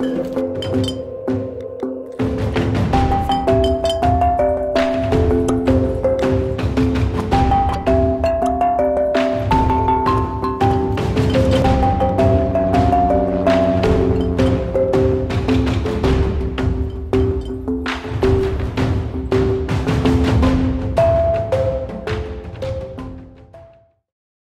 Música